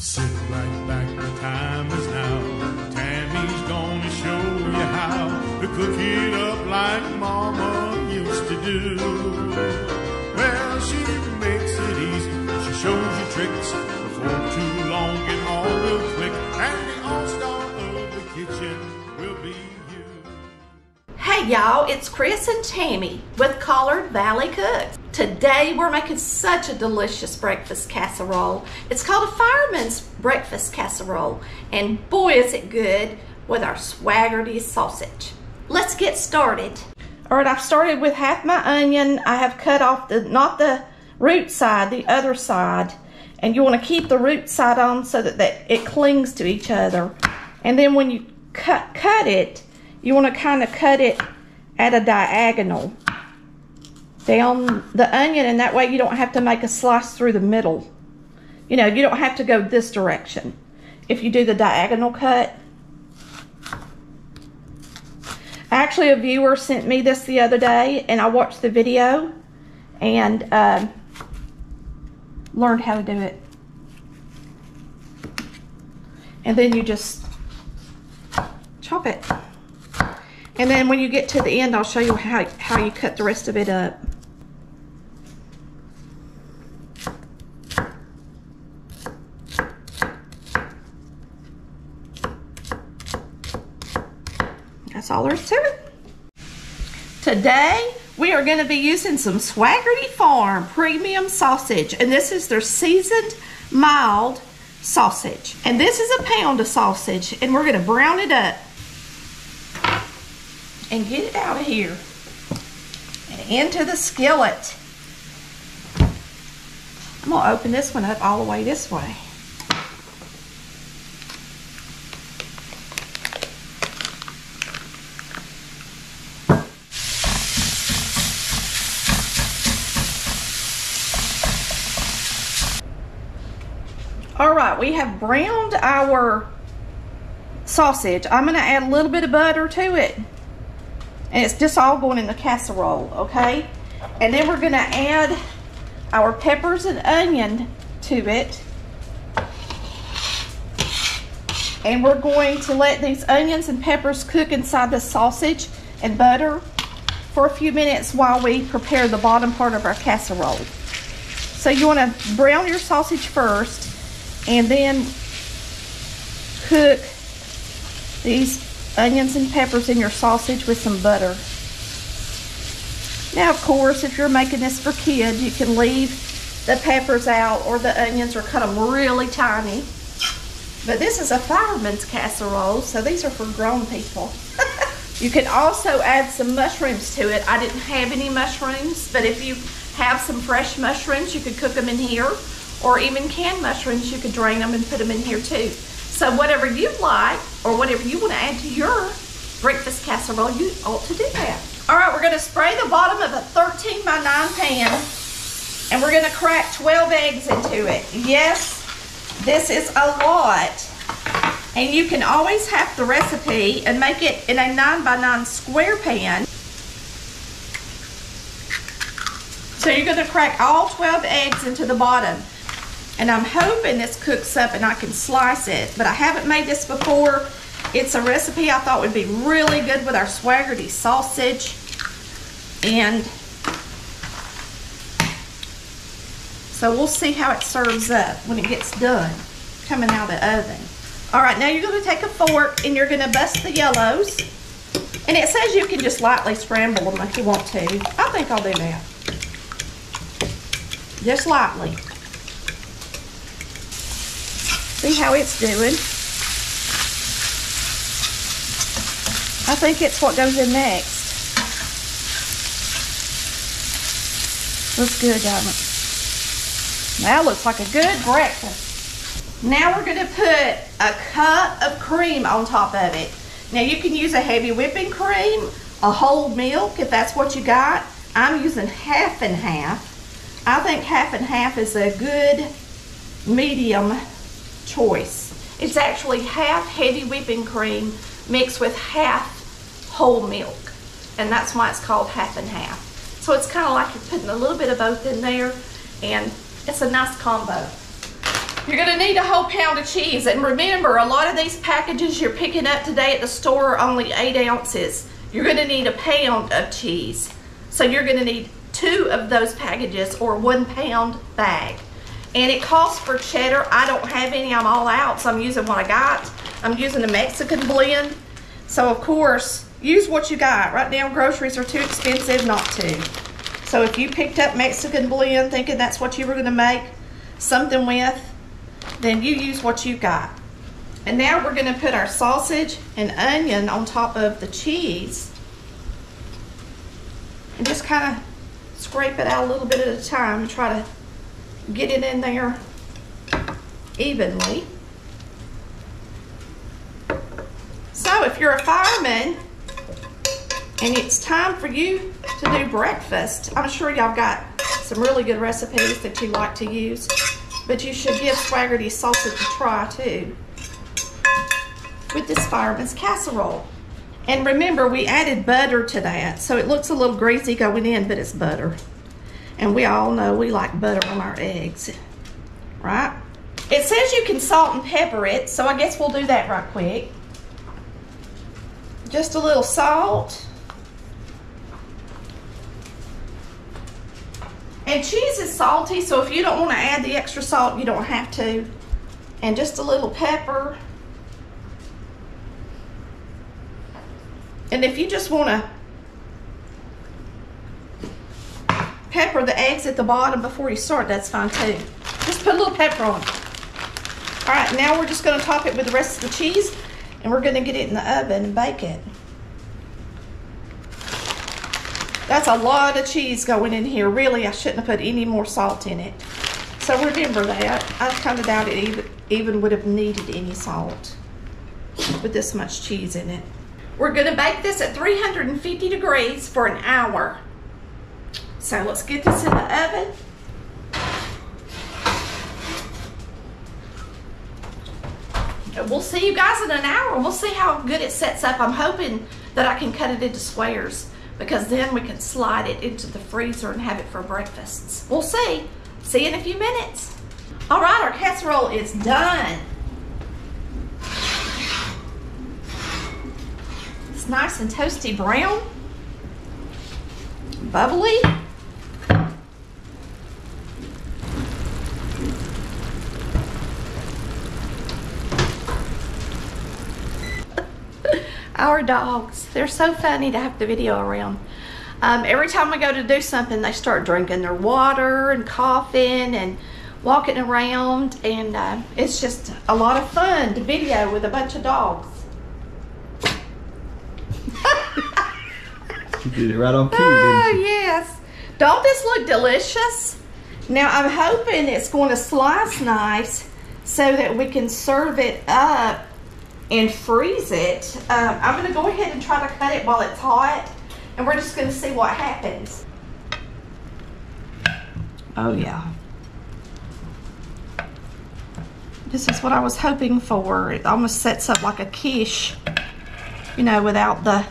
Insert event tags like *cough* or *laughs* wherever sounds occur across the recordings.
Sit right back, the time is now. Tammy's gonna show you how to cook it up like Mama used to do. Well, she makes it easy. She shows you tricks before too long and all real quick. And Hey y'all, it's Chris and Tammy with Collard Valley Cooks. Today we're making such a delicious breakfast casserole. It's called a fireman's breakfast casserole and boy is it good with our swaggerty sausage. Let's get started. All right, I've started with half my onion. I have cut off the, not the root side, the other side. And you want to keep the root side on so that, that it clings to each other. And then when you cut, cut it, you want to kind of cut it at a diagonal down the onion and that way you don't have to make a slice through the middle. You know, you don't have to go this direction if you do the diagonal cut. Actually, a viewer sent me this the other day and I watched the video and uh, learned how to do it. And then you just chop it. And then when you get to the end, I'll show you how, how you cut the rest of it up. That's all there is to it. Today, we are going to be using some Swaggerty Farm premium sausage. And this is their seasoned mild sausage. And this is a pound of sausage. And we're going to brown it up and get it out of here and into the skillet. I'm going to open this one up all the way this way. All right, we have browned our sausage. I'm going to add a little bit of butter to it. And it's just all going in the casserole, okay? And then we're going to add our peppers and onion to it. And we're going to let these onions and peppers cook inside the sausage and butter for a few minutes while we prepare the bottom part of our casserole. So you want to brown your sausage first and then cook these onions and peppers in your sausage with some butter. Now, of course, if you're making this for kids, you can leave the peppers out or the onions or cut them really tiny. But this is a fireman's casserole, so these are for grown people. *laughs* you can also add some mushrooms to it. I didn't have any mushrooms, but if you have some fresh mushrooms, you could cook them in here. Or even canned mushrooms, you could drain them and put them in here too. So whatever you like, or whatever you want to add to your breakfast casserole, you ought to do that. All right, we're going to spray the bottom of a 13 by 9 pan, and we're going to crack 12 eggs into it. Yes, this is a lot, and you can always have the recipe and make it in a 9 by 9 square pan. So you're going to crack all 12 eggs into the bottom. And I'm hoping this cooks up and I can slice it. But I haven't made this before. It's a recipe I thought would be really good with our Swaggerty sausage. And so we'll see how it serves up when it gets done coming out of the oven. All right, now you're gonna take a fork and you're gonna bust the yellows. And it says you can just lightly scramble them if you want to. I think I'll do that. Just lightly. See how it's doing. I think it's what goes in next. Looks good, doesn't it? That looks like a good breakfast. Now we're gonna put a cup of cream on top of it. Now you can use a heavy whipping cream, a whole milk if that's what you got. I'm using half and half. I think half and half is a good medium choice. It's actually half heavy whipping cream mixed with half whole milk. And that's why it's called half and half. So it's kind of like you're putting a little bit of both in there and it's a nice combo. You're gonna need a whole pound of cheese. And remember, a lot of these packages you're picking up today at the store are only eight ounces. You're gonna need a pound of cheese. So you're gonna need two of those packages or one pound bag. And it costs for cheddar. I don't have any, I'm all out, so I'm using what I got. I'm using a Mexican blend. So of course, use what you got. Right now, groceries are too expensive not to. So if you picked up Mexican blend thinking that's what you were gonna make something with, then you use what you got. And now we're gonna put our sausage and onion on top of the cheese. And just kind of scrape it out a little bit at a time and try to get it in there evenly. So if you're a fireman and it's time for you to do breakfast, I'm sure y'all got some really good recipes that you like to use, but you should give Swaggerty sausage a try too with this fireman's casserole. And remember, we added butter to that, so it looks a little greasy going in, but it's butter. And we all know we like butter on our eggs, right? It says you can salt and pepper it, so I guess we'll do that right quick. Just a little salt. And cheese is salty, so if you don't want to add the extra salt, you don't have to. And just a little pepper. And if you just want to pepper the eggs at the bottom before you start, that's fine too. Just put a little pepper on. All right, now we're just gonna top it with the rest of the cheese and we're gonna get it in the oven and bake it. That's a lot of cheese going in here. Really, I shouldn't have put any more salt in it. So remember that. I kind of doubt it even, even would have needed any salt with this much cheese in it. We're gonna bake this at 350 degrees for an hour. So let's get this in the oven. And We'll see you guys in an hour. We'll see how good it sets up. I'm hoping that I can cut it into squares because then we can slide it into the freezer and have it for breakfasts. We'll see. See you in a few minutes. All right, our casserole is done. It's nice and toasty brown, bubbly. Our dogs, they're so funny to have the video around. Um, every time we go to do something, they start drinking their water and coughing and walking around. And uh, it's just a lot of fun to video with a bunch of dogs. You did it right on cue, Oh, didn't you? yes. Don't this look delicious? Now, I'm hoping it's going to slice nice so that we can serve it up and freeze it. Um, I'm going to go ahead and try to cut it while it's hot, and we're just going to see what happens. Oh, yeah. This is what I was hoping for. It almost sets up like a quiche, you know, without the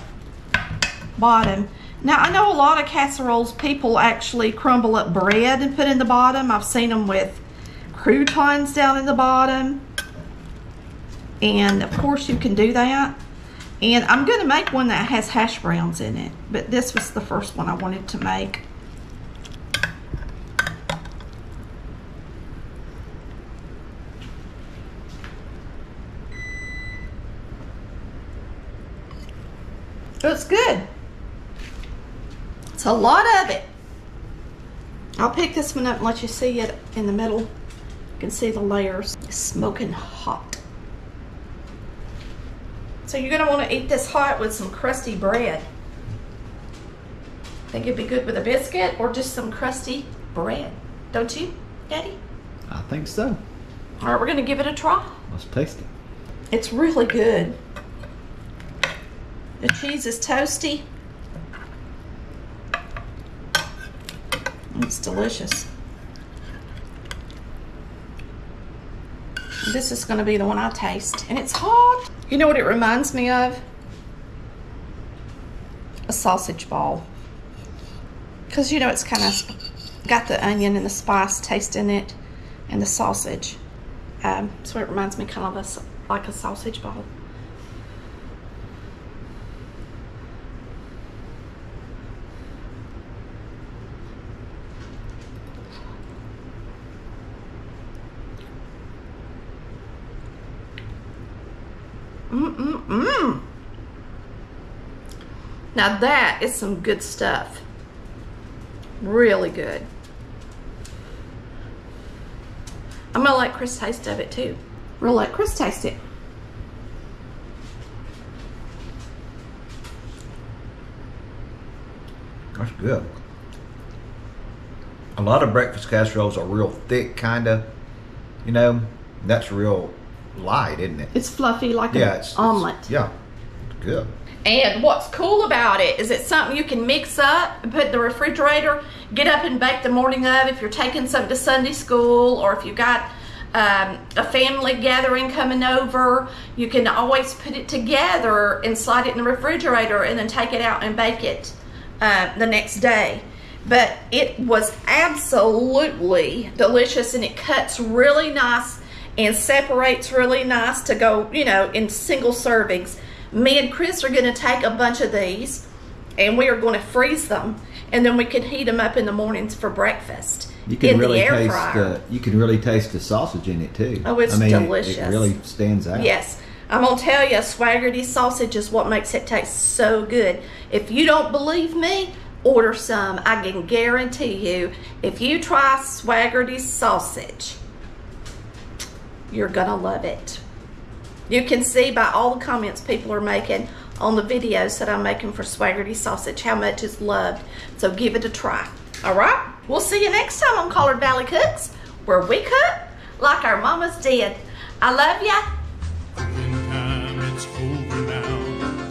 bottom. Now, I know a lot of casseroles, people actually crumble up bread and put in the bottom. I've seen them with croutons down in the bottom. And of course you can do that. And I'm gonna make one that has hash browns in it, but this was the first one I wanted to make. It's good. It's a lot of it. I'll pick this one up and let you see it in the middle. You can see the layers. It's smoking hot. So you're gonna wanna eat this hot with some crusty bread. Think it'd be good with a biscuit or just some crusty bread. Don't you, Daddy? I think so. All right, we're gonna give it a try. Let's taste it. It's really good. The cheese is toasty. It's delicious. This is gonna be the one I taste. And it's hot. You know what it reminds me of? A sausage ball. Cause you know it's kind of got the onion and the spice taste in it and the sausage. Um, so it reminds me kind of a like a sausage ball. Mm-mm-mm. Now that is some good stuff. Really good. I'm gonna let Chris taste of it too. We'll let Chris taste it. That's good. A lot of breakfast casseroles are real thick, kind of. You know, that's real light, isn't it? It's fluffy like yeah, an it's omelet. It's, yeah, good. And what's cool about it is it's something you can mix up and put in the refrigerator, get up and bake the morning of if you're taking something to Sunday school or if you've got um, a family gathering coming over, you can always put it together and slide it in the refrigerator and then take it out and bake it uh, the next day. But it was absolutely delicious and it cuts really nice and separates really nice to go, you know, in single servings. Me and Chris are going to take a bunch of these and we are going to freeze them and then we can heat them up in the mornings for breakfast You can in really the air taste fryer. uh, you can really taste the sausage in it too. Oh, it's I mean, it- delicious. It, really stands out. Yes. I'm going to tell you, Swaggerty sausage is what makes it taste so good. If you don't believe me, order some. I can guarantee you, if you try Swaggerty sausage, you're going to love it. You can see by all the comments people are making on the videos that I'm making for Swaggerty sausage how much it's loved. So give it a try. All right? We'll see you next time on Collard Valley Cooks, where we cook like our mamas did. I love ya.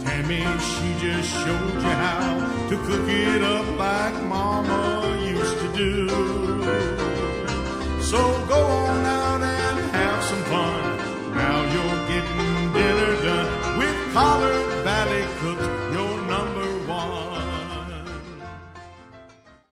Tammy, she just showed you how to cook it up like Mama used to do.